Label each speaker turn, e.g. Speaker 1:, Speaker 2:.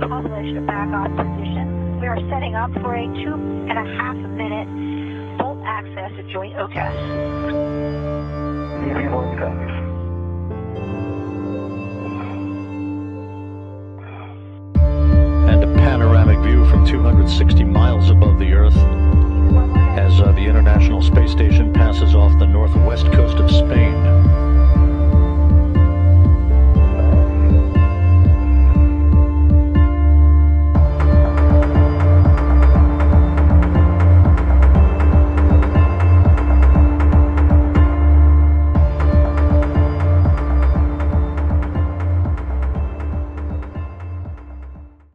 Speaker 1: published back on position. We are setting up for a two and a half minute bolt access joint OCAS.
Speaker 2: And a panoramic view from 260 miles above the Earth as uh, the International Space Station passes off.